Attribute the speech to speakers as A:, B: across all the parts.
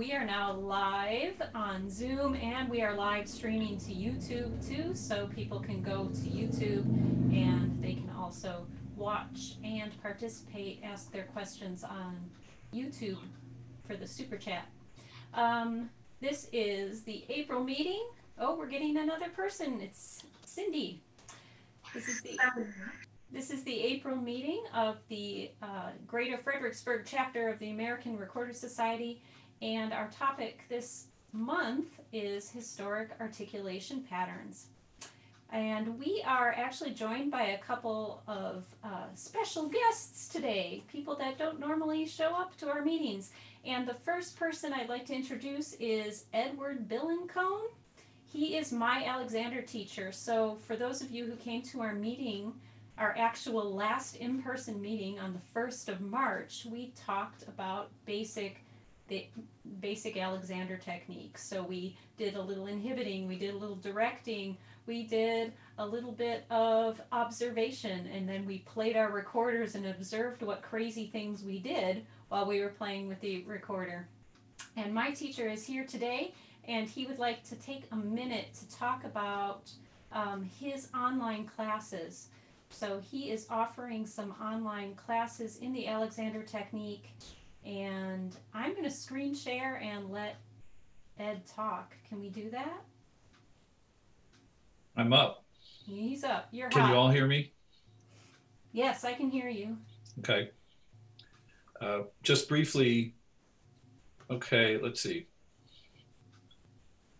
A: We are now live on Zoom and we are live streaming to YouTube too. So people can go to YouTube and they can also watch and participate, ask their questions on YouTube for the super chat. Um, this is the April meeting. Oh, we're getting another person. It's Cindy. This is the this is the April meeting of the uh, Greater Fredericksburg chapter of the American Recorder Society, and our topic this month is historic articulation patterns. And we are actually joined by a couple of uh, special guests today, people that don't normally show up to our meetings. And the first person I'd like to introduce is Edward Billincone. He is my Alexander teacher. So, for those of you who came to our meeting, our actual last in-person meeting on the 1st of March, we talked about basic the basic Alexander techniques. So we did a little inhibiting, we did a little directing, we did a little bit of observation, and then we played our recorders and observed what crazy things we did while we were playing with the recorder. And my teacher is here today, and he would like to take a minute to talk about um, his online classes. So he is offering some online classes in the Alexander technique and I'm going to screen share and let Ed talk. Can we do that?
B: I'm up.
A: He's up. You're
B: Can
A: hot.
B: you all hear me?
A: Yes, I can hear you.
B: Okay. Uh, just briefly, okay, let's see.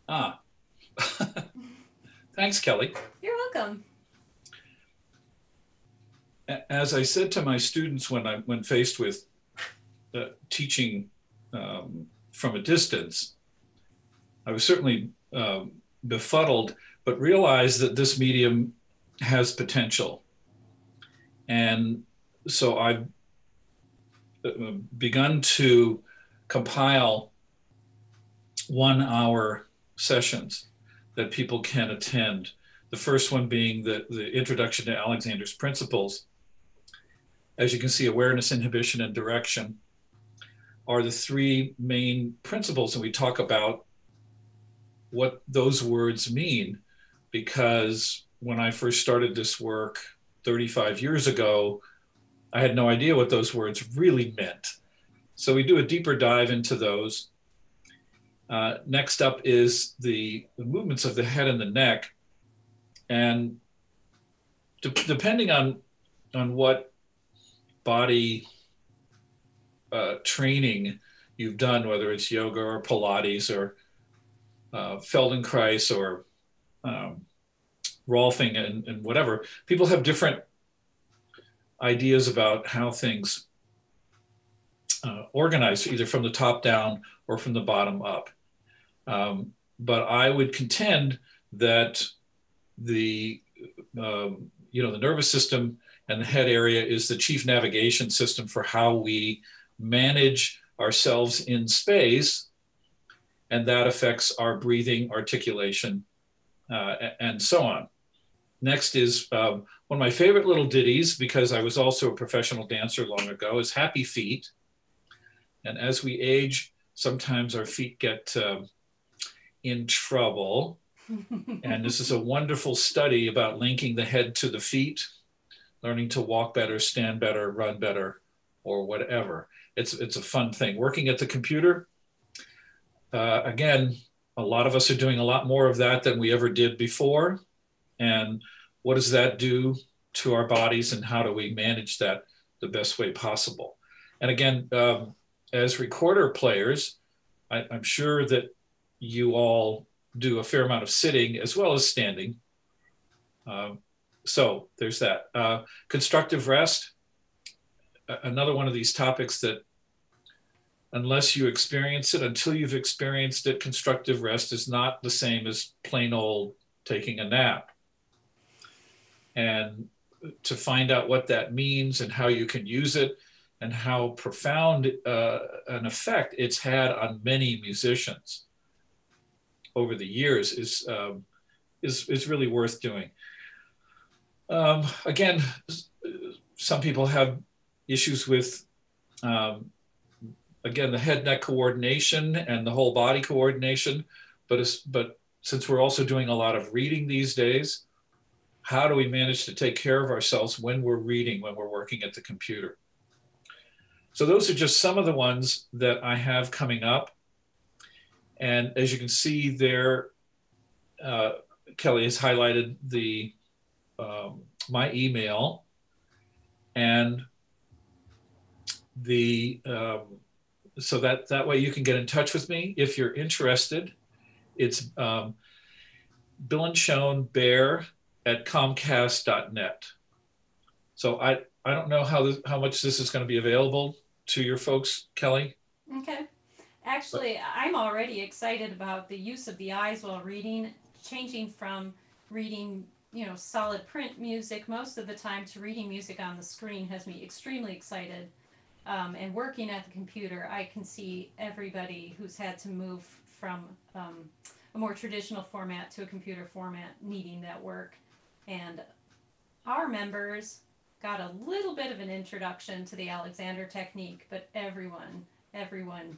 B: Ah, thanks, Kelly.
A: You're welcome.
B: As I said to my students when I when faced with teaching um, from a distance, I was certainly um, befuddled, but realized that this medium has potential. And so I've uh, begun to compile one hour sessions that people can attend. The first one being the, the introduction to Alexander's principles. As you can see, awareness, inhibition, and direction are the three main principles, and we talk about what those words mean because when I first started this work 35 years ago, I had no idea what those words really meant. So we do a deeper dive into those. Uh, next up is the, the movements of the head and the neck. And de- depending on, on what body uh, training you've done, whether it's yoga or Pilates or uh, Feldenkrais or um, Rolfing and, and whatever, people have different ideas about how things uh, organize, either from the top down or from the bottom up. Um, but I would contend that the um, you know the nervous system and the head area is the chief navigation system for how we manage ourselves in space, and that affects our breathing, articulation, uh, and so on. Next is um, one of my favorite little ditties because I was also a professional dancer long ago is Happy Feet. And as we age, sometimes our feet get uh, in trouble. and this is a wonderful study about linking the head to the feet, learning to walk better, stand better, run better, or whatever. It's, it's a fun thing. Working at the computer, uh, again, a lot of us are doing a lot more of that than we ever did before. And what does that do to our bodies, and how do we manage that the best way possible? And again, um, as recorder players, I, I'm sure that you all do a fair amount of sitting as well as standing. Um, so there's that. Uh, constructive rest, another one of these topics that unless you experience it, until you've experienced it, constructive rest is not the same as plain old taking a nap. And to find out what that means and how you can use it and how profound uh, an effect it's had on many musicians over the years is, um, is, is really worth doing. Um, again, some people have issues with um, again, the head neck coordination and the whole body coordination. But, but since we're also doing a lot of reading these days, how do we manage to take care of ourselves when we're reading, when we're working at the computer? So those are just some of the ones that I have coming up. And as you can see there, uh, Kelly has highlighted the um, my email and the um, so that that way you can get in touch with me if you're interested. It's um, Bill and Schoen Bear at Comcast.net. So I I don't know how this, how much this is going to be available to your folks, Kelly.
A: Okay. Actually, I'm already excited about the use of the eyes while reading, changing from reading, you know, solid print music most of the time to reading music on the screen has me extremely excited. Um, and working at the computer, I can see everybody who's had to move from um, a more traditional format to a computer format needing that work. And our members got a little bit of an introduction to the Alexander technique, but everyone, everyone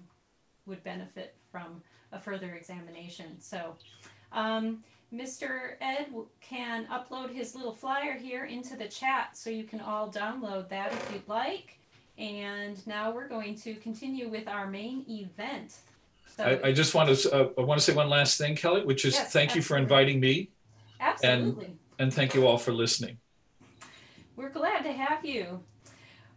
A: would benefit from a further examination. So, um, Mr. Ed can upload his little flyer here into the chat so you can all download that if you'd like. And now we're going to continue with our main event.
B: So, I, I just want to uh, I want to say one last thing, Kelly, which is yes, thank absolutely. you for inviting me.
A: Absolutely.
B: And, and thank you all for listening.
A: We're glad to have you.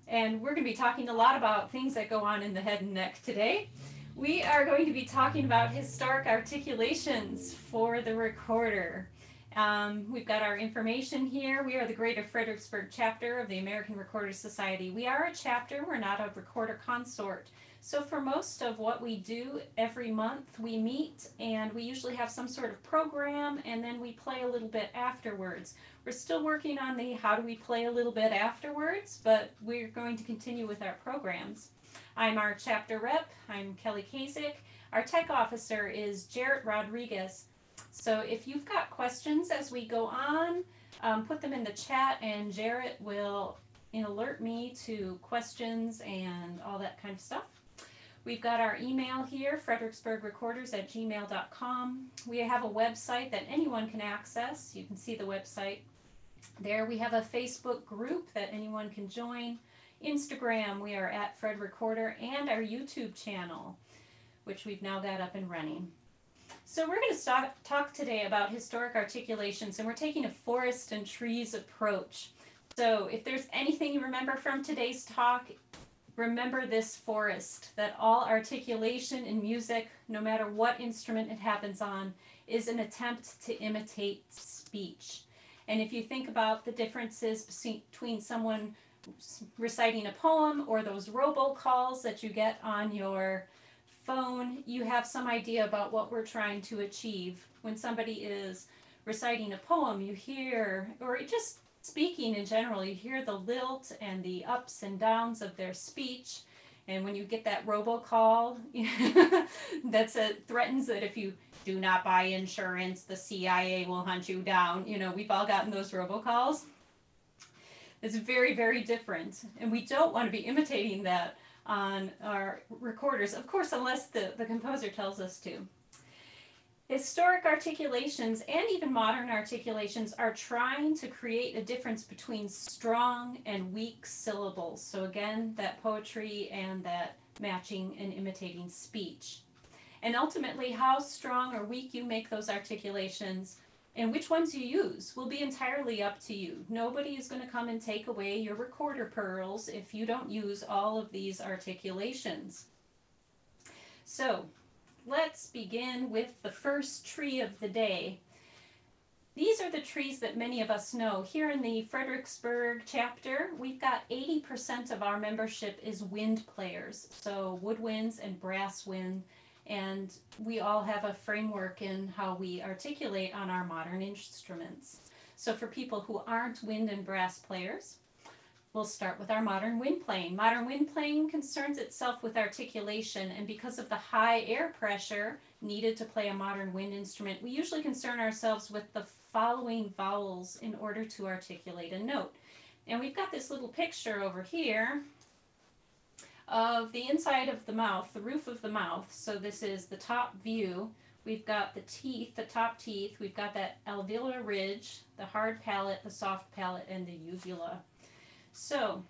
A: And we're going to be talking a lot about things that go on in the head and neck today. We are going to be talking about historic articulations for the recorder. Um, we've got our information here. We are the Greater Fredericksburg chapter of the American Recorder Society. We are a chapter, we're not a recorder consort. So for most of what we do every month, we meet and we usually have some sort of program and then we play a little bit afterwards. We're still working on the how do we play a little bit afterwards, but we're going to continue with our programs. I'm our chapter rep. I'm Kelly Kasich. Our tech officer is Jarrett Rodriguez. So if you've got questions as we go on, um, put them in the chat and Jarrett will alert me to questions and all that kind of stuff. We've got our email here, fredericksburgrecorders at gmail.com. We have a website that anyone can access. You can see the website there. We have a Facebook group that anyone can join. Instagram, we are at Fred Recorder, and our YouTube channel, which we've now got up and running. So we're going to talk today about historic articulations, and we're taking a forest and trees approach. So if there's anything you remember from today's talk, remember this forest, that all articulation in music, no matter what instrument it happens on, is an attempt to imitate speech. And if you think about the differences between someone reciting a poem or those robocalls that you get on your phone, you have some idea about what we're trying to achieve. When somebody is reciting a poem, you hear, or just speaking in general, you hear the lilt and the ups and downs of their speech. And when you get that robocall, that's a threatens that if you do not buy insurance, the CIA will hunt you down. You know, we've all gotten those robocalls. It's very, very different. And we don't want to be imitating that on our recorders, of course, unless the, the composer tells us to. Historic articulations and even modern articulations are trying to create a difference between strong and weak syllables. So, again, that poetry and that matching and imitating speech. And ultimately, how strong or weak you make those articulations and which ones you use will be entirely up to you. Nobody is going to come and take away your recorder pearls if you don't use all of these articulations. So, let's begin with the first tree of the day. These are the trees that many of us know. Here in the Fredericksburg chapter, we've got 80% of our membership is wind players, so woodwinds and brass wind, and we all have a framework in how we articulate on our modern instruments. So for people who aren't wind and brass players, We'll start with our modern wind playing. Modern wind playing concerns itself with articulation, and because of the high air pressure needed to play a modern wind instrument, we usually concern ourselves with the following vowels in order to articulate a note. And we've got this little picture over here of the inside of the mouth, the roof of the mouth. So this is the top view. We've got the teeth, the top teeth. We've got that alveolar ridge, the hard palate, the soft palate, and the uvula. So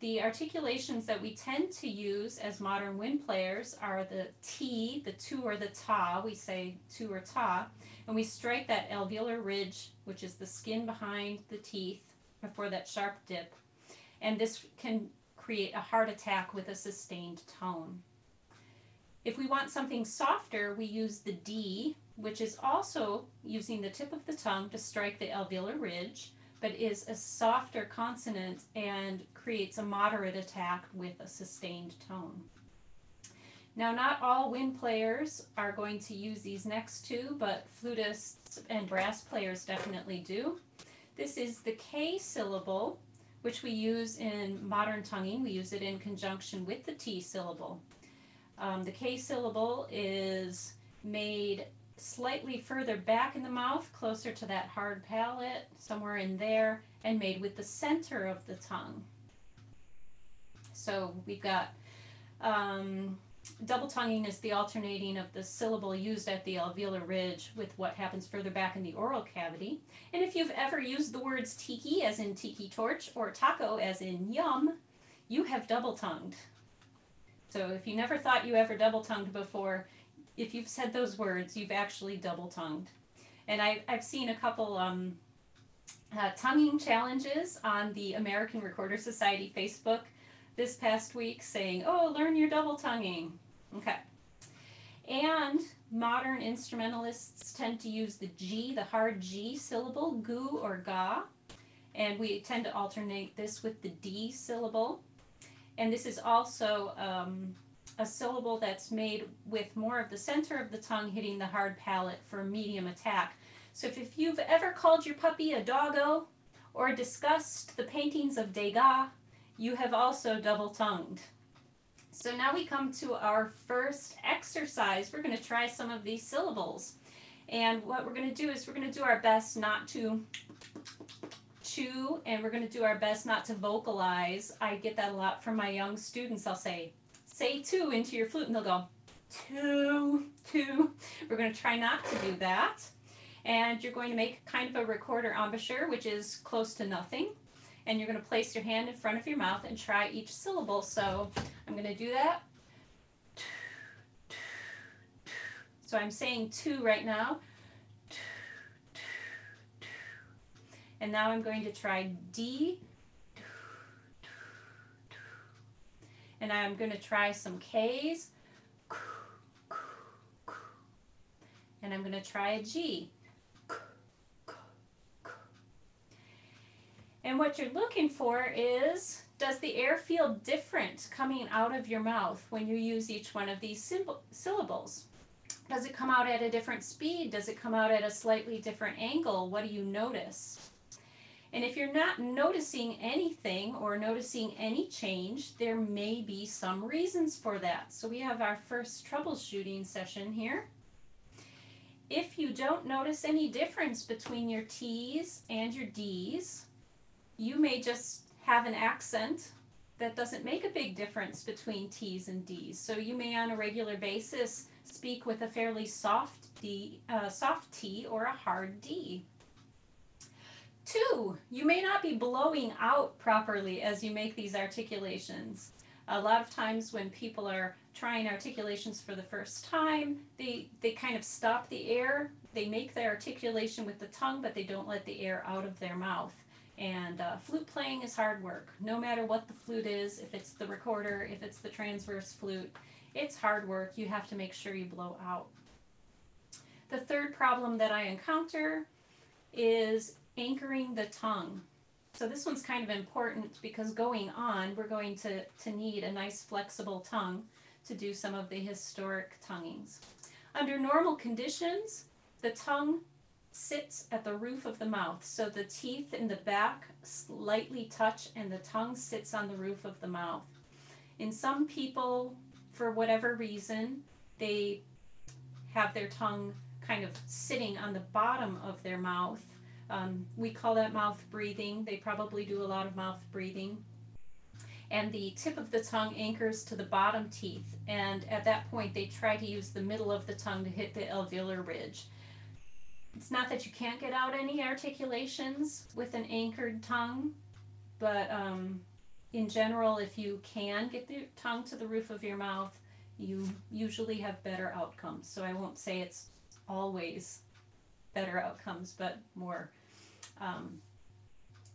A: the articulations that we tend to use as modern wind players are the T, the tu or the ta, we say tu or ta, and we strike that alveolar ridge, which is the skin behind the teeth before that sharp dip. And this can create a heart attack with a sustained tone. If we want something softer, we use the D, which is also using the tip of the tongue to strike the alveolar ridge but is a softer consonant and creates a moderate attack with a sustained tone. Now, not all wind players are going to use these next two, but flutists and brass players definitely do. This is the K syllable, which we use in modern tonguing. We use it in conjunction with the T syllable. Um, the K syllable is made slightly further back in the mouth, closer to that hard palate, somewhere in there, and made with the center of the tongue. So we've got um, double tonguing is the alternating of the syllable used at the alveolar ridge with what happens further back in the oral cavity. And if you've ever used the words tiki as in tiki torch or taco as in yum, you have double tongued. So if you never thought you ever double tongued before, if you've said those words, you've actually double tongued. And I, I've seen a couple um, uh, tonguing challenges on the American Recorder Society Facebook this past week saying, oh, learn your double tonguing. Okay. And modern instrumentalists tend to use the G, the hard G syllable, gu or ga. And we tend to alternate this with the D syllable. And this is also um, a syllable that's made with more of the center of the tongue hitting the hard palate for medium attack. So if, if you've ever called your puppy a doggo or discussed the paintings of Degas, you have also double tongued. So now we come to our first exercise. We're going to try some of these syllables. And what we're going to do is we're going to do our best not to chew and we're going to do our best not to vocalize. I get that a lot from my young students. I'll say, say two into your flute and they'll go two, two. We're going to try not to do that. And you're going to make kind of a recorder embouchure, which is close to nothing. And you're going to place your hand in front of your mouth and try each syllable. So I'm going to do that. So I'm saying two right now. And now I'm going to try D and I'm going to try some K's. And I'm going to try a G. And what you're looking for is does the air feel different coming out of your mouth when you use each one of these syllables? Does it come out at a different speed? Does it come out at a slightly different angle? What do you notice? And if you're not noticing anything or noticing any change, there may be some reasons for that. So we have our first troubleshooting session here. If you don't notice any difference between your T's and your D's, you may just have an accent that doesn't make a big difference between T's and D's. So you may on a regular basis speak with a fairly soft D, uh, soft T or a hard D. Two, you may not be blowing out properly as you make these articulations. A lot of times when people are trying articulations for the first time, they, they kind of stop the air. They make the articulation with the tongue, but they don't let the air out of their mouth. And uh, flute playing is hard work. No matter what the flute is, if it's the recorder, if it's the transverse flute, it's hard work. You have to make sure you blow out. The third problem that I encounter is anchoring the tongue. So this one's kind of important because going on, we're going to, to need a nice flexible tongue to do some of the historic tonguings. Under normal conditions, the tongue sits at the roof of the mouth. So the teeth in the back slightly touch and the tongue sits on the roof of the mouth. In some people, for whatever reason, they have their tongue kind of sitting on the bottom of their mouth um, we call that mouth breathing. They probably do a lot of mouth breathing. and the tip of the tongue anchors to the bottom teeth. And at that point, they try to use the middle of the tongue to hit the alveolar ridge. It's not that you can't get out any articulations with an anchored tongue, but um, in general, if you can get the tongue to the roof of your mouth, you usually have better outcomes. So I won't say it's always better outcomes, but more um,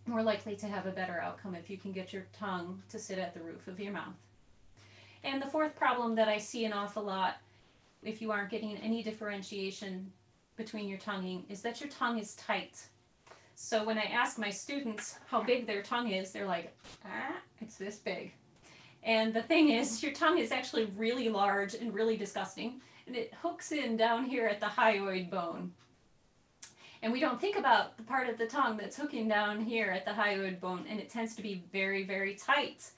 A: more likely to have a better outcome if you can get your tongue to sit at the roof of your mouth. And the fourth problem that I see an awful lot if you aren't getting any differentiation between your tonguing is that your tongue is tight. So when I ask my students how big their tongue is, they're like, ah, it's this big. And the thing is, your tongue is actually really large and really disgusting, and it hooks in down here at the hyoid bone. And we don't think about the part of the tongue that's hooking down here at the hyoid bone, and it tends to be very, very tight.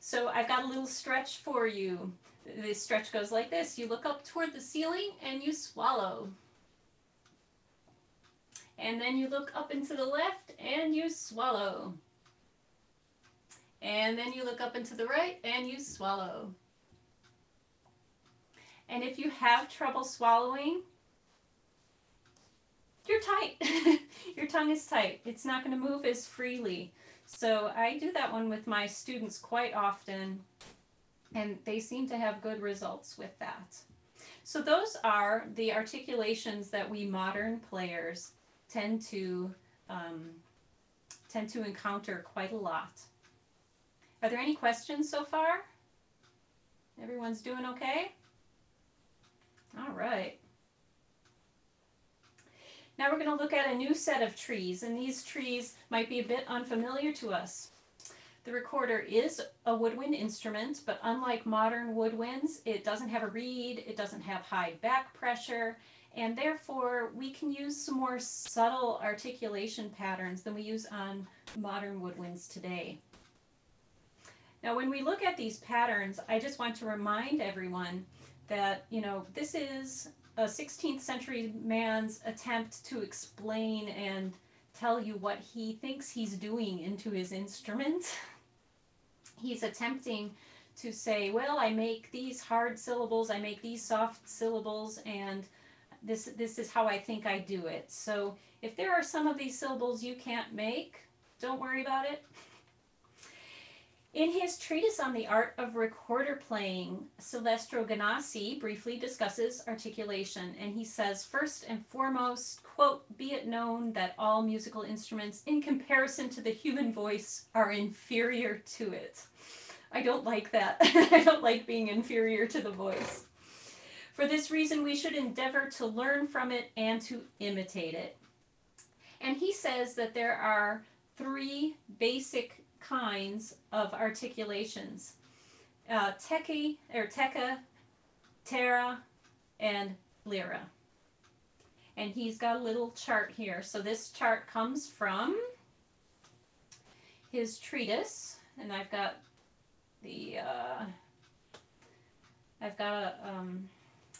A: So I've got a little stretch for you. This stretch goes like this. You look up toward the ceiling and you swallow. And then you look up into the left and you swallow. And then you look up into the right and you swallow. And if you have trouble swallowing, you're tight. Your tongue is tight. It's not going to move as freely. So I do that one with my students quite often, and they seem to have good results with that. So those are the articulations that we modern players tend to um, tend to encounter quite a lot. Are there any questions so far? Everyone's doing okay? All right. Now we're going to look at a new set of trees, and these trees might be a bit unfamiliar to us. The recorder is a woodwind instrument, but unlike modern woodwinds, it doesn't have a reed, it doesn't have high back pressure, and therefore we can use some more subtle articulation patterns than we use on modern woodwinds today. Now when we look at these patterns, I just want to remind everyone that, you know, this is a 16th century man's attempt to explain and tell you what he thinks he's doing into his instrument. he's attempting to say, well, I make these hard syllables, I make these soft syllables, and this this is how I think I do it. So if there are some of these syllables you can't make, don't worry about it. In his treatise on the art of recorder playing, Silvestro Ganassi briefly discusses articulation, and he says, first and foremost, quote, be it known that all musical instruments, in comparison to the human voice, are inferior to it. I don't like that. I don't like being inferior to the voice. For this reason, we should endeavor to learn from it and to imitate it. And he says that there are three basic kinds of articulations. Uh, teki, or teka, tera, and lyra. And he's got a little chart here. So this chart comes from his treatise, and I've got the uh, I've got a, um,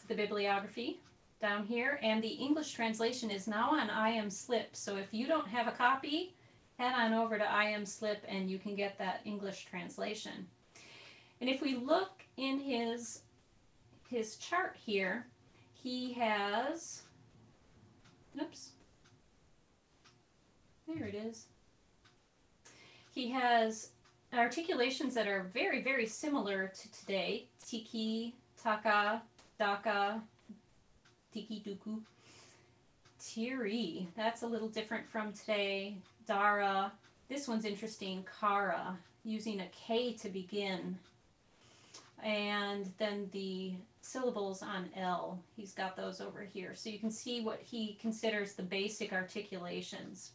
A: the bibliography down here, and the English translation is now on IMSLP. So if you don't have a copy, head on over to IMSLP and you can get that English translation. And if we look in his his chart here, he has oops. There it is. He has articulations that are very, very similar to today. Tiki, taka, daka, tiki duku. Tiri, that's a little different from today. Dara. This one's interesting, Kara, using a K to begin. And then the syllables on L, he's got those over here. So you can see what he considers the basic articulations.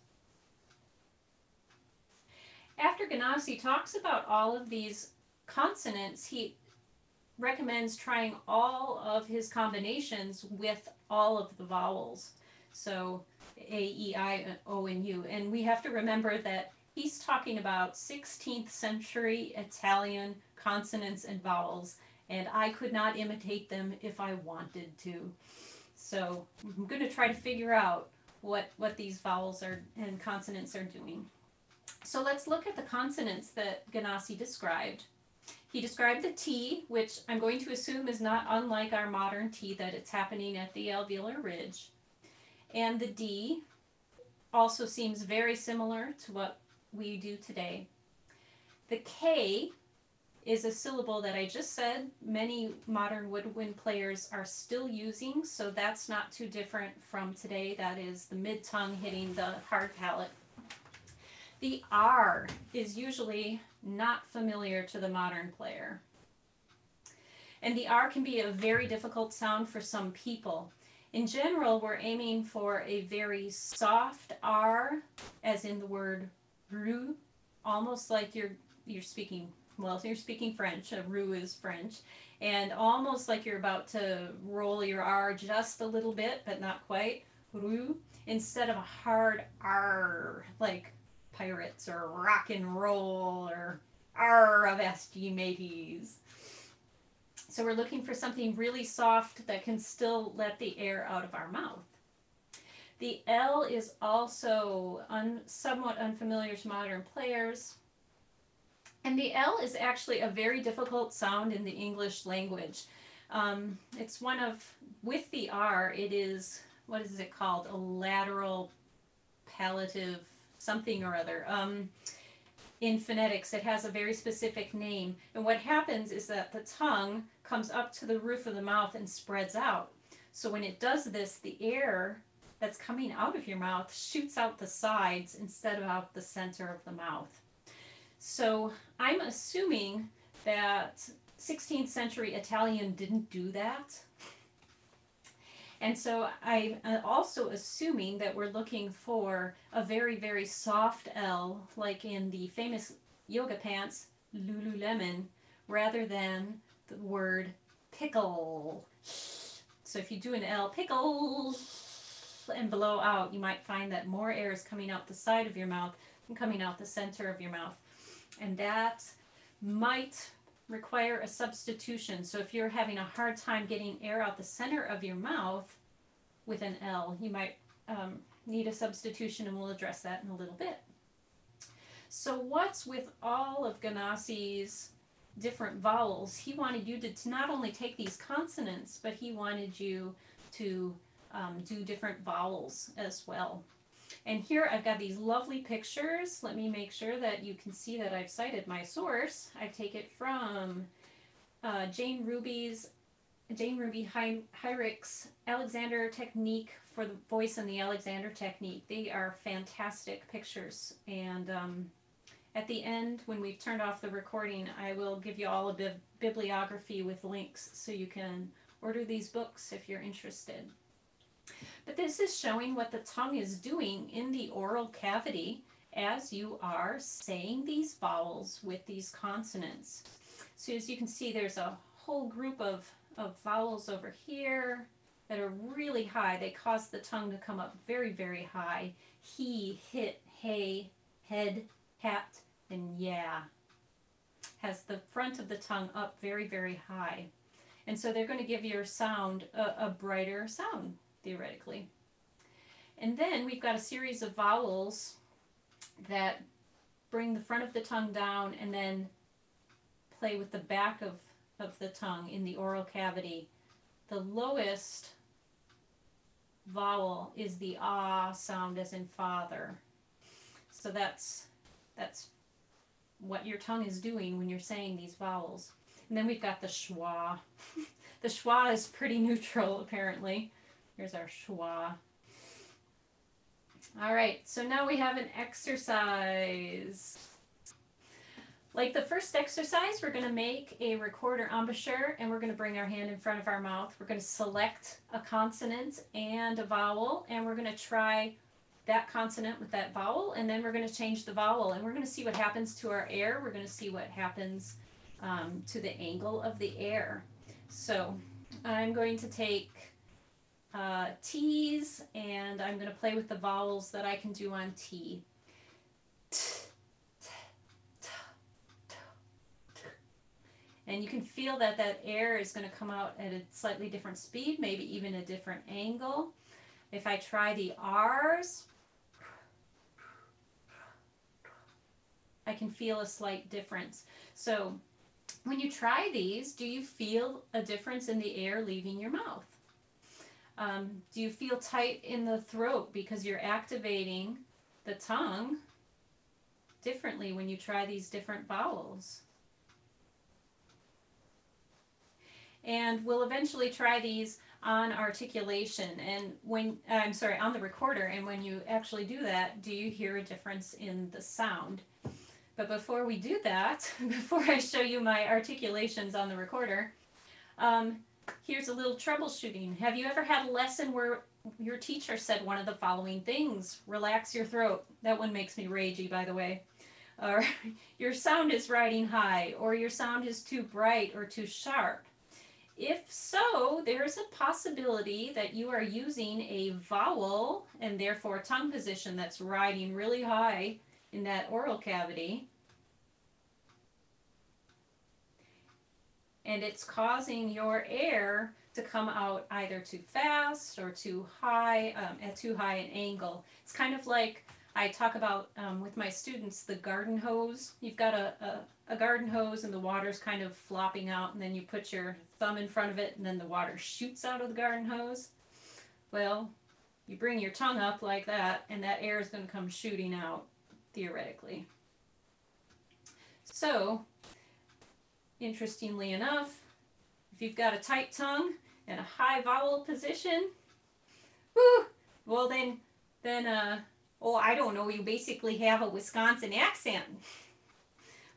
A: After Ganassi talks about all of these consonants, he recommends trying all of his combinations with all of the vowels. So a, E, I, O, and U. And we have to remember that he's talking about 16th century Italian consonants and vowels, and I could not imitate them if I wanted to. So I'm going to try to figure out what, what these vowels are and consonants are doing. So let's look at the consonants that Ganassi described. He described the T, which I'm going to assume is not unlike our modern T, that it's happening at the alveolar ridge. And the D also seems very similar to what we do today. The K is a syllable that I just said many modern woodwind players are still using, so that's not too different from today. That is the mid tongue hitting the hard palate. The R is usually not familiar to the modern player. And the R can be a very difficult sound for some people. In general, we're aiming for a very soft R, as in the word rue, almost like you're you're speaking well, you're speaking French. A roux is French, and almost like you're about to roll your R just a little bit, but not quite. Roux instead of a hard R like pirates or rock and roll or R of mateys. So we're looking for something really soft that can still let the air out of our mouth. The L is also un, somewhat unfamiliar to modern players. And the L is actually a very difficult sound in the English language. Um, it's one of, with the R, it is, what is it called? A lateral palative something or other. Um, in phonetics, it has a very specific name. And what happens is that the tongue comes up to the roof of the mouth and spreads out. So when it does this, the air that's coming out of your mouth shoots out the sides instead of out the center of the mouth. So I'm assuming that 16th century Italian didn't do that. And so I'm uh, also assuming that we're looking for a very, very soft L, like in the famous yoga pants, Lululemon, rather than the word pickle. So if you do an L, pickle, and blow out, you might find that more air is coming out the side of your mouth than coming out the center of your mouth and that might require a substitution. So if you're having a hard time getting air out the center of your mouth with an L, you might um, need a substitution, and we'll address that in a little bit. So what's with all of Ganassi's different vowels? He wanted you to, not only take these consonants, but he wanted you to um, do different vowels as well. And here I've got these lovely pictures. Let me make sure that you can see that I've cited my source. I take it from uh, Jane Ruby's, Jane Ruby Heirich's Alexander Technique for the voice and the Alexander Technique. They are fantastic pictures. And um, at the end, when we've turned off the recording, I will give you all a bi bibliography with links so you can order these books if you're interested. But this is showing what the tongue is doing in the oral cavity as you are saying these vowels with these consonants. So as you can see, there's a whole group of, of vowels over here that are really high. They cause the tongue to come up very, very high. He, hit, hey, head, hat, and yeah. Has the front of the tongue up very, very high. And so they're going to give your sound a, a brighter sound theoretically. And then we've got a series of vowels that bring the front of the tongue down and then play with the back of, of the tongue in the oral cavity. The lowest vowel is the ah sound as in father. So that's that's what your tongue is doing when you're saying these vowels. And then we've got the schwa. the schwa is pretty neutral apparently. Here's our schwa. All right, so now we have an exercise. Like the first exercise, we're going to make a recorder embouchure and we're going to bring our hand in front of our mouth. We're going to select a consonant and a vowel and we're going to try that consonant with that vowel and then we're going to change the vowel and we're going to see what happens to our air. We're going to see what happens um, to the angle of the air. So I'm going to take uh, T's, and I'm going to play with the vowels that I can do on T. And you can feel that that air is going to come out at a slightly different speed, maybe even a different angle. If I try the R's, I can feel a slight difference. So when you try these, do you feel a difference in the air leaving your mouth? Um, do you feel tight in the throat because you're activating the tongue differently when you try these different vowels? And we'll eventually try these on articulation. And when I'm sorry on the recorder. And when you actually do that do you hear a difference in the sound? But before we do that before I show you my articulations on the recorder um, here's a little troubleshooting. Have you ever had a lesson where your teacher said one of the following things? Relax your throat. That one makes me ragey by the way. Or your sound is riding high or your sound is too bright or too sharp. If so, there's a possibility that you are using a vowel and therefore tongue position that's riding really high in that oral cavity. And it's causing your air to come out either too fast or too high, um, at too high an angle. It's kind of like I talk about um, with my students the garden hose. You've got a, a, a, garden hose and the water's kind of flopping out, and then you put your thumb in front of it, and then the water shoots out of the garden hose. Well, you bring your tongue up like that, and that air is going to come shooting out, theoretically. So, interestingly enough, if you've got a tight tongue and a high vowel position, whew, well then, then uh, oh, I don't know, you basically have a Wisconsin accent.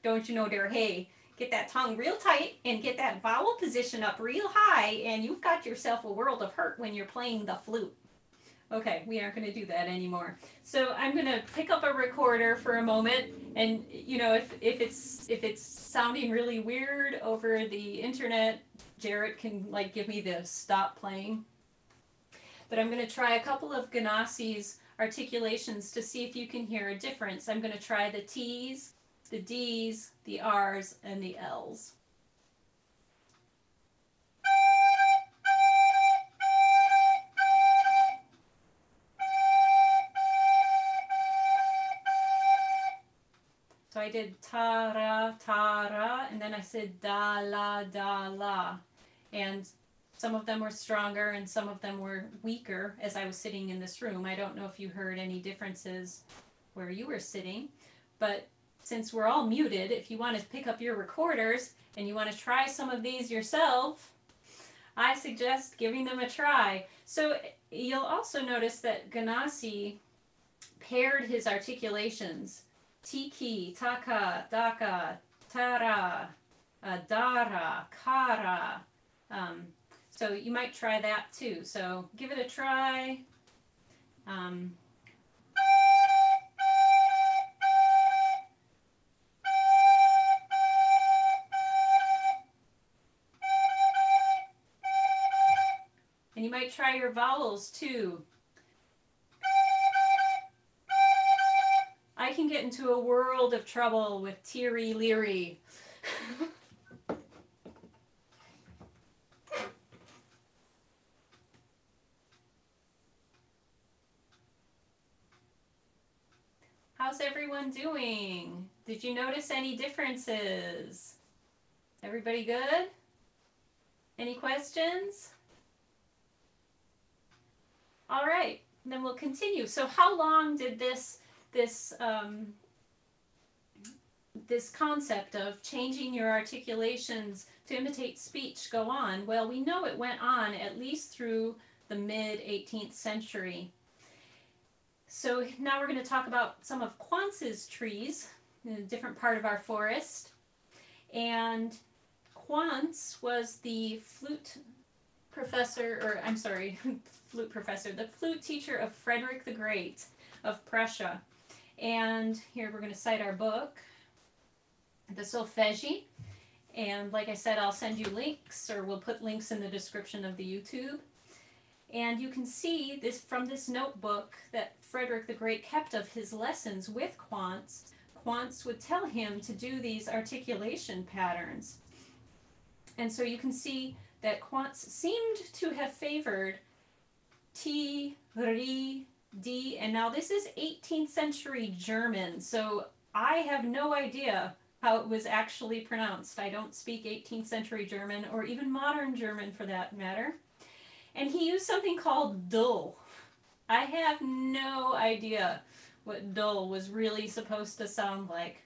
A: Don't you know there, hey, get that tongue real tight and get that vowel position up real high, and you've got yourself a world of hurt when you're playing the flute. Okay, we aren't going to do that anymore. So I'm going to pick up a recorder for a moment, and you know, if if it's if it's sounding really weird over the internet, Jarrett can like give me the stop playing. But I'm going to try a couple of Ganassi's articulations to see if you can hear a difference. I'm going to try the T's, the D's, the R's, and the L's. So I did ta-ra, ta-ra, and then I said da-la, da-la. And some of them were stronger and some of them were weaker as I was sitting in this room. I don't know if you heard any differences where you were sitting, but since we're all muted, if you want to pick up your recorders and you want to try some of these yourself, I suggest giving them a try. So you'll also notice that Ganassi paired his articulations. Tiki, taka, daka, tara, uh, dara, kara. Um, so you might try that too. So give it a try. Um, and you might try your vowels too. Can get into a world of trouble with teary leery. How's everyone doing? Did you notice any differences? Everybody good? Any questions? All right, then we'll continue. So how long did this this um, this concept of changing your articulations to imitate speech go on? Well, we know it went on at least through the mid 18th century. So now we're going to talk about some of Quantz's trees in a different part of our forest. And Quantz was the flute professor, or I'm sorry, flute professor, the flute teacher of Frederick the Great of Prussia. And here we're going to cite our book, the Solfeggi. And like I said, I'll send you links, or we'll put links in the description of the YouTube. And you can see this from this notebook that Frederick the Great kept of his lessons with Quantz. Quantz would tell him to do these articulation patterns. And so you can see that Quantz seemed to have favored T, Ri, D, and now this is 18th century German. So I have no idea how it was actually pronounced. I don't speak 18th century German or even modern German for that matter. And he used something called dull. I have no idea what dull was really supposed to sound like.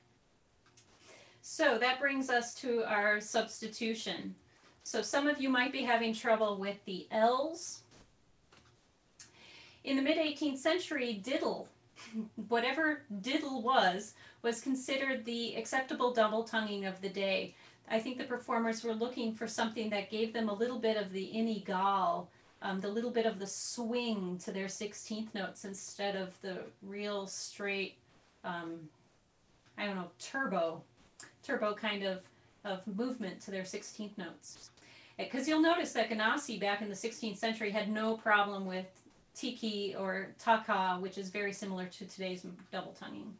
A: So that brings us to our substitution. So some of you might be having trouble with the L's. In the mid 18th century, diddle, whatever diddle was, was considered the acceptable double tonguing of the day. I think the performers were looking for something that gave them a little bit of the inegal, um, the little bit of the swing to their 16th notes instead of the real straight, um, I don't know, turbo, turbo kind of, of movement to their 16th notes. Because you'll notice that Ganassi back in the 16th century had no problem with tiki or taka, which is very similar to today's double tonguing.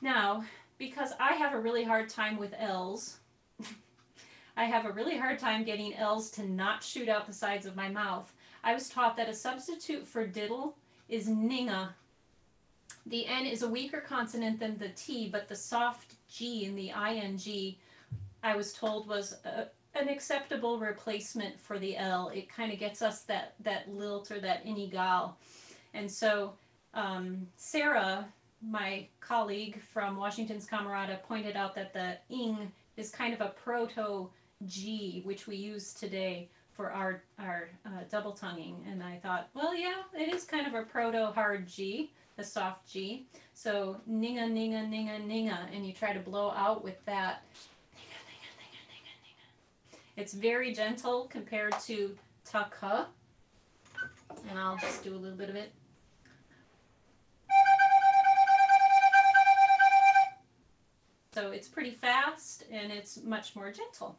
A: Now, because I have a really hard time with L's, I have a really hard time getting L's to not shoot out the sides of my mouth. I was taught that a substitute for diddle is ninga. The N is a weaker consonant than the T, but the soft G in the ing, I was told was a, an acceptable replacement for the L. It kind of gets us that, that lilt or that inegal. And so um, Sarah my colleague from Washington's Camerata pointed out that the ing is kind of a proto G, which we use today for our our uh, double tonguing. And I thought, well, yeah, it is kind of a proto hard G, a soft G. So ninga ninga ninga ninga, and you try to blow out with that. Ninga ninga ninga ninga ninga. It's very gentle compared to taka. And I'll just do a little bit of it. So it's pretty fast and it's much more gentle.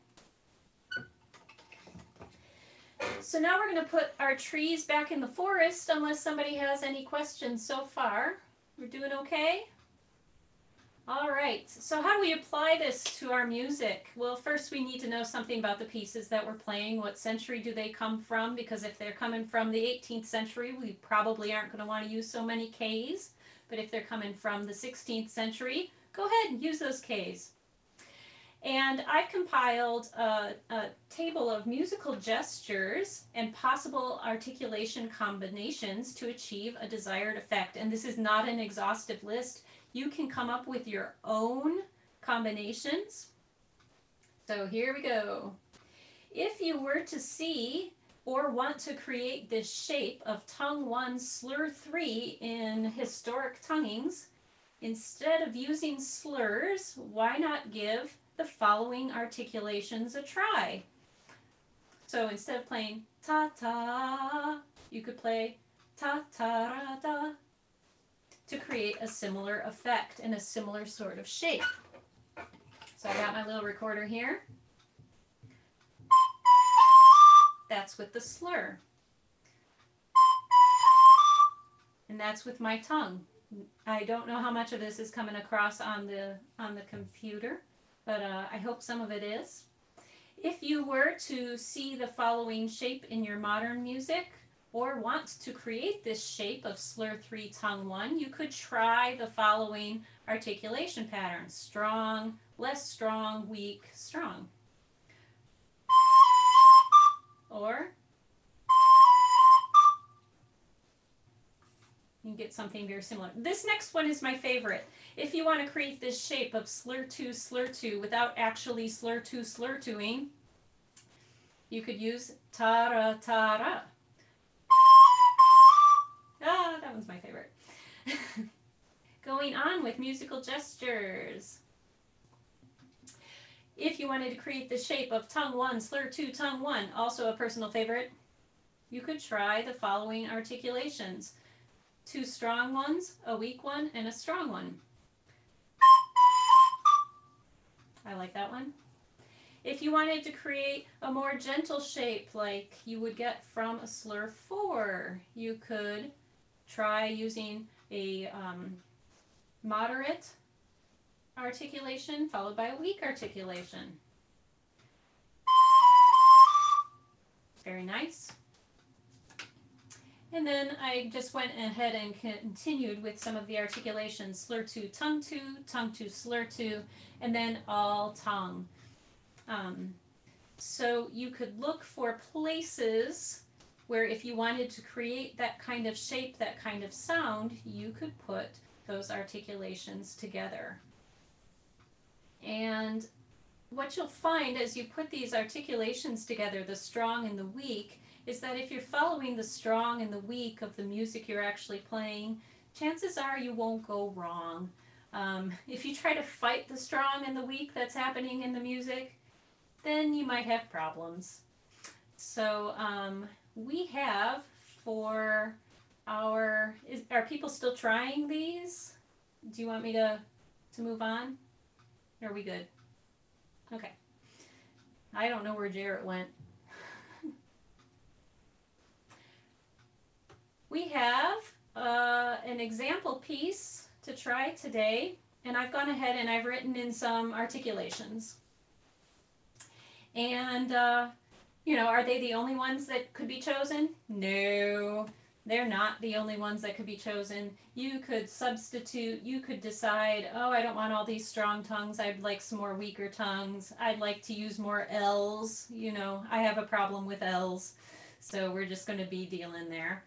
A: So now we're going to put our trees back in the forest unless somebody has any questions so far. We're doing okay? All right, so how do we apply this to our music? Well, first we need to know something about the pieces that we're playing. What century do they come from? Because if they're coming from the 18th century, we probably aren't going to want to use so many Ks. But if they're coming from the 16th century, go ahead and use those Ks. And I've compiled a, a, table of musical gestures and possible articulation combinations to achieve a desired effect. And this is not an exhaustive list. You can come up with your own combinations. So here we go. If you were to see or want to create this shape of tongue one, slur three in historic tonguings, Instead of using slurs, why not give the following articulations a try? So instead of playing ta ta, you could play ta ta da to create a similar effect and a similar sort of shape. So I got my little recorder here. That's with the slur. And that's with my tongue. I don't know how much of this is coming across on the on the computer, but uh, I hope some of it is. If you were to see the following shape in your modern music or want to create this shape of slur 3 tongue 1, you could try the following articulation patterns. Strong, less strong, weak, strong. Or you can get something very similar. This next one is my favorite. If you want to create this shape of slur two, slur two without actually slur two, slur twoing, you could use tara tara. That one's my favorite. Going on with musical gestures. If you wanted to create the shape of tongue one, slur two, tongue one, also a personal favorite, you could try the following articulations two strong ones, a weak one, and a strong one. I like that one. If you wanted to create a more gentle shape like you would get from a slur 4, you could try using a um, moderate articulation followed by a weak articulation. Very nice. And then I just went ahead and continued with some of the articulations, slur to, tongue to, tongue to, slur to, and then all tongue. Um, so you could look for places where if you wanted to create that kind of shape, that kind of sound, you could put those articulations together. And what you'll find as you put these articulations together, the strong and the weak, is that if you're following the strong and the weak of the music you're actually playing, chances are you won't go wrong. Um, if you try to fight the strong and the weak that's happening in the music, then you might have problems. So um, we have for our, is, are people still trying these? Do you want me to, to move on? Are we good? Okay. I don't know where Jarrett went. we have uh, an example piece to try today, and I've gone ahead and I've written in some articulations. And, uh, you know, are they the only ones that could be chosen? No, they're not the only ones that could be chosen. You could substitute, you could decide, oh, I don't want all these strong tongues. I'd like some more weaker tongues. I'd like to use more L's. You know, I have a problem with L's. So we're just going to be dealing there.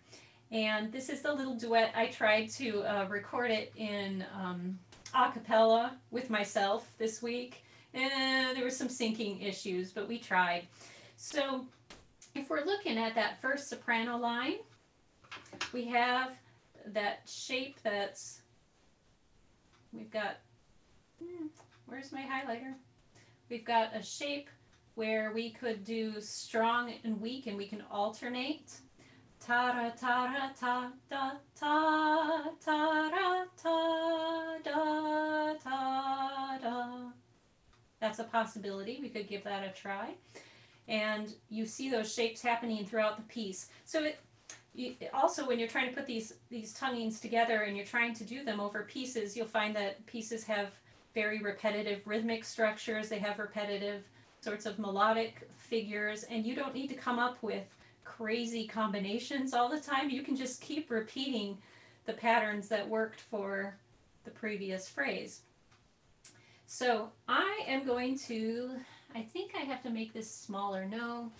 A: And this is the little duet. I tried to uh, record it in um, a cappella with myself this week. And there were some syncing issues, but we tried. So if we're looking at that first soprano line, we have that shape that's, we've got, hmm, where's my highlighter? We've got a shape where we could do strong and weak and we can alternate. Ta ra ta ra ta da ta ta ra ta da ta da. That's a possibility. We could give that a try. And you see those shapes happening throughout the piece. So it, you, also when you're trying to put these these tonguings together and you're trying to do them over pieces, you'll find that pieces have very repetitive rhythmic structures. They have repetitive sorts of melodic figures, and you don't need to come up with crazy combinations all the time. You can just keep repeating the patterns that worked for the previous phrase. So I am going to, I think I have to make this smaller. No,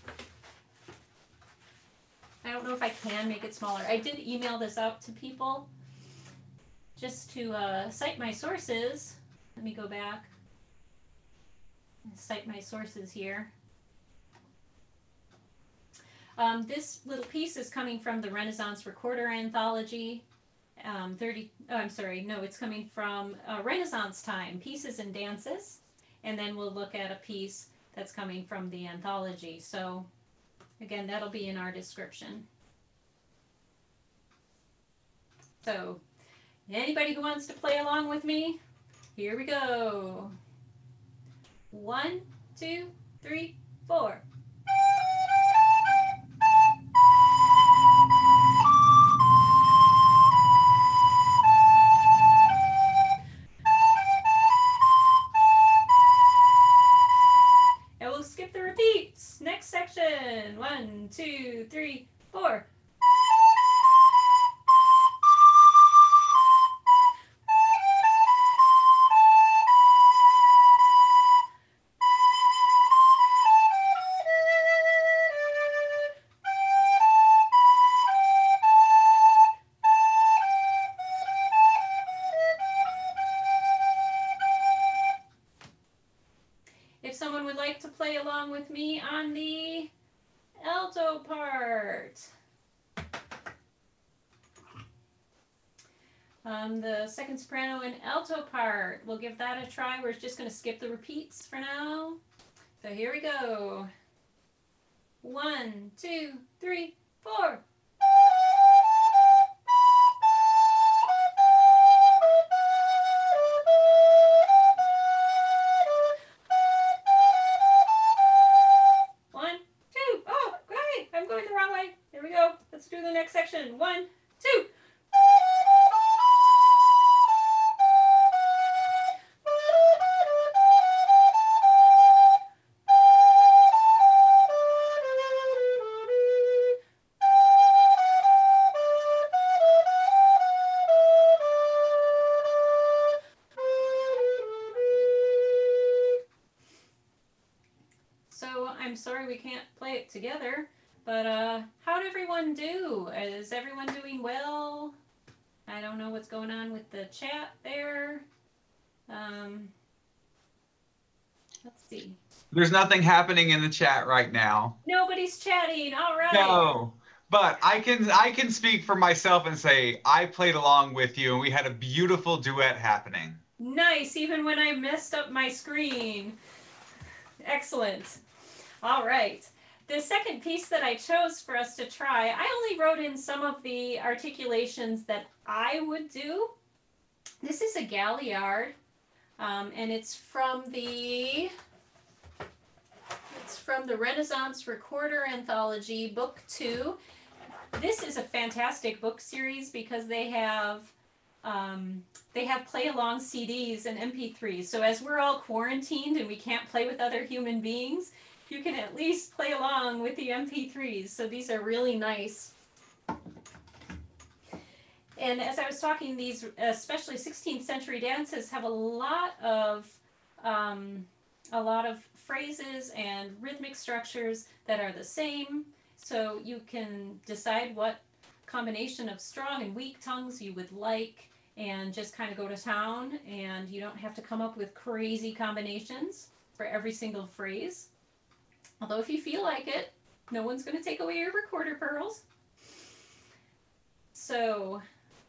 A: I don't know if I can make it smaller. I did email this out to people just to uh, cite my sources. Let me go back and cite my sources here. Um, this little piece is coming from the Renaissance Recorder Anthology. Um, 30, oh, I'm sorry, no, it's coming from uh, Renaissance Time, Pieces and Dances. And then we'll look at a piece that's coming from the anthology. So Again, that'll be in our description. So, anybody who wants to play along with me, here we go. One, two, three, four. Someone would like to play along with me on the alto part. Um, the second soprano and alto part. We'll give that a try. We're just going to skip the repeats for now. So here we go. One, two, three, four. section one
C: There's nothing happening in the chat right now.
A: Nobody's chatting. All right.
C: No. But I can I can speak for myself and say I played along with you and we had a beautiful duet happening.
A: Nice, even when I messed up my screen. Excellent. All right. The second piece that I chose for us to try, I only wrote in some of the articulations that I would do. This is a Galliard, um, and it's from the it's from the Renaissance Recorder Anthology, Book Two. This is a fantastic book series because they have um, they have play along CDs and MP3s. So as we're all quarantined and we can't play with other human beings, you can at least play along with the MP3s. So these are really nice. And as I was talking, these especially 16th century dances have a lot of um, a lot of phrases and rhythmic structures that are the same. So you can decide what combination of strong and weak tongues you would like and just kind of go to town and you don't have to come up with crazy combinations for every single phrase. Although if you feel like it, no one's going to take away your recorder pearls. So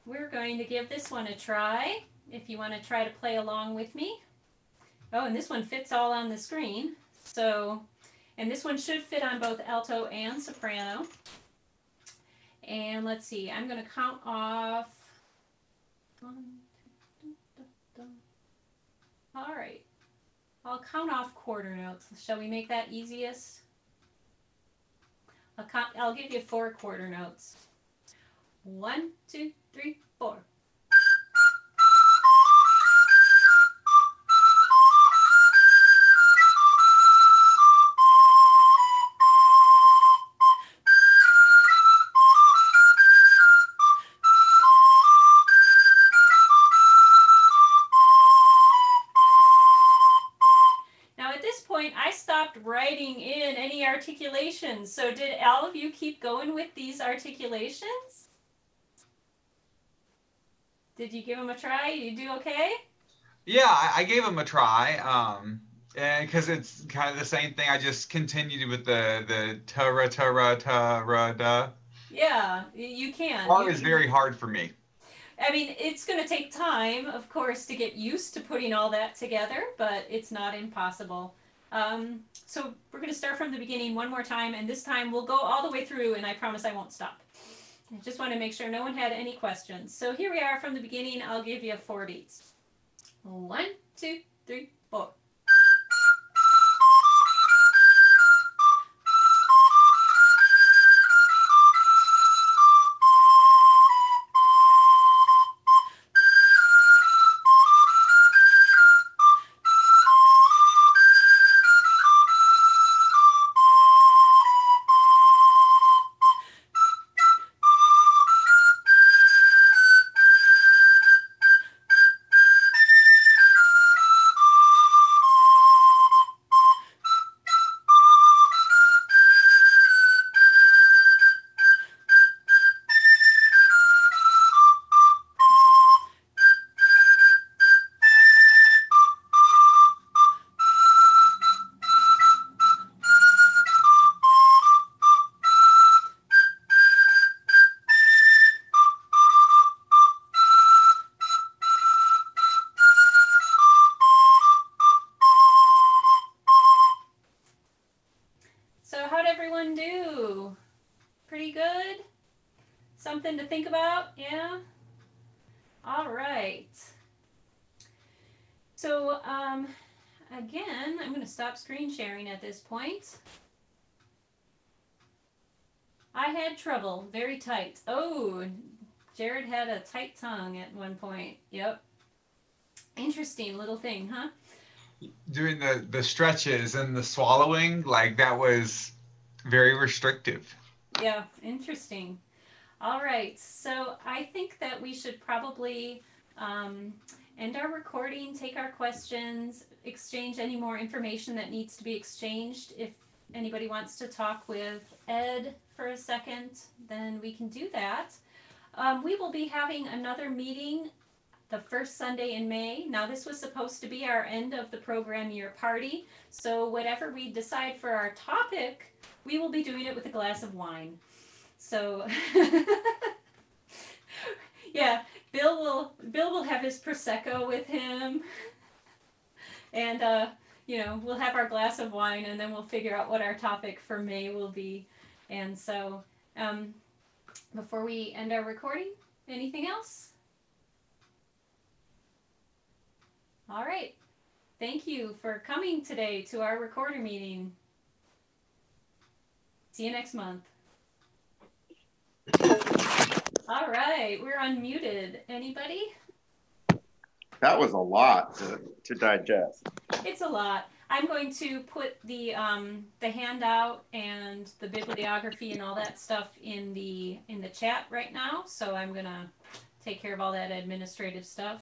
A: we're going to give this one a try if you want to try to play along with me. Oh, and this one fits all on the screen. So, and this one should fit on both alto and soprano. And let's see, I'm going to count off. All right. I'll count off quarter notes. Shall we make that easiest? I'll, count, I'll give you four quarter notes. One, two, three, four. Writing in any articulations. So did all of you keep going with these articulations? Did you give them a try? You do okay?
C: Yeah, I, I gave them a try. Um, and because it's kind of the same thing, I just continued with the the ta ra ta ra ta ra da.
A: Yeah, you can.
C: R
A: You
C: is very hard for me.
A: I mean, it's going to take time, of course, to get used to putting all that together, but it's not impossible. Um, so we're going to start from the beginning one more time, and this time we'll go all the way through, and I promise I won't stop. I just want to make sure no one had any questions. So here we are from the beginning. I'll give you four beats. One, two, three, four. Stop screen sharing at this point. I had trouble, very tight. Oh, Jared had a tight tongue at one point. Yep. Interesting little thing, huh?
C: Doing the the stretches and the swallowing, like that was very restrictive.
A: Yeah, interesting. All right, so I think that we should probably um, end our recording, take our questions, exchange any more information that needs to be exchanged. If anybody wants to talk with Ed for a second, then we can do that. Um, we will be having another meeting the first Sunday in May. Now, this was supposed to be our end of the program year party. So, whatever we decide for our topic, we will be doing it with a glass of wine. So, yeah, Bill will Bill will have his prosecco with him, and uh, you know we'll have our glass of wine, and then we'll figure out what our topic for May will be. And so, um, before we end our recording, anything else? All right. Thank you for coming today to our recorder meeting. See you next month. All right, we're unmuted. Anybody?
D: That was a lot to, to digest.
A: It's a lot. I'm going to put the um, the handout and the bibliography and all that stuff in the in the chat right now. So I'm gonna take care of all that administrative stuff.